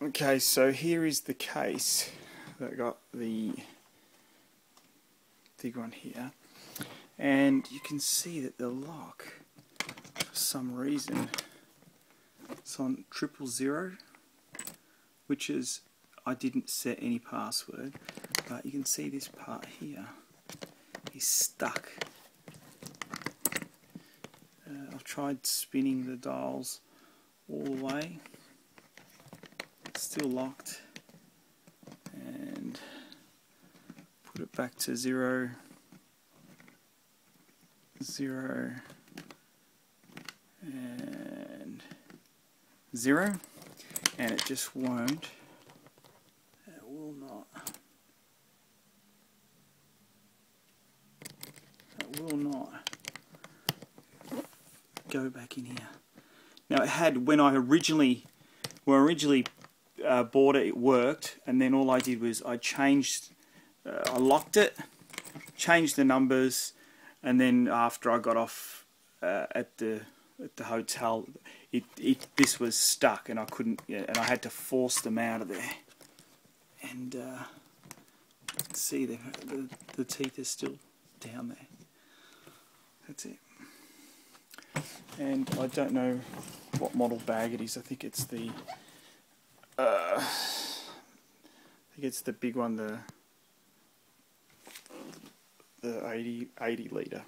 Okay, so here is the case that got the big one here. And you can see that the lock, for some reason, it's on triple zero, which is, I didn't set any password, but you can see this part here is stuck. Uh, I've tried spinning the dials all the way still locked. And put it back to zero zero and zero. And it just won't it will not it will not go back in here. Now it had when I originally well originally uh, it, it worked, and then all I did was I changed, uh, I locked it, changed the numbers, and then after I got off uh, at the at the hotel, it, it this was stuck, and I couldn't, and I had to force them out of there, and uh, see the, the the teeth are still down there. That's it. And I don't know what model bag it is. I think it's the uh, I think it's the big one, the the 80, 80 litre.